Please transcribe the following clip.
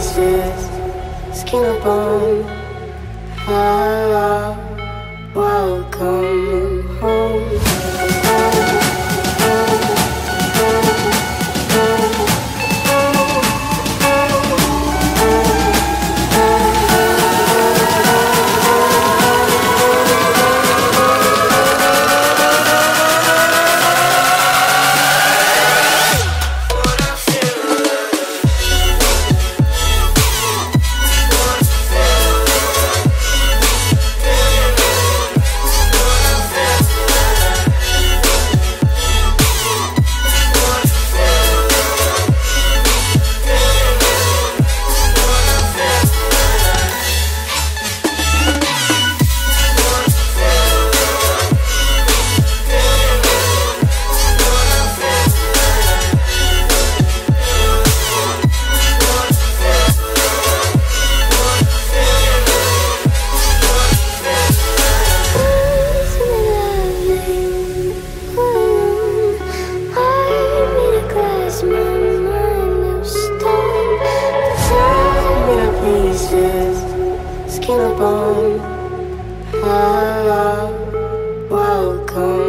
me to pieces, skin and bone. Ah, welcome home. unshakable. Hello, welcome.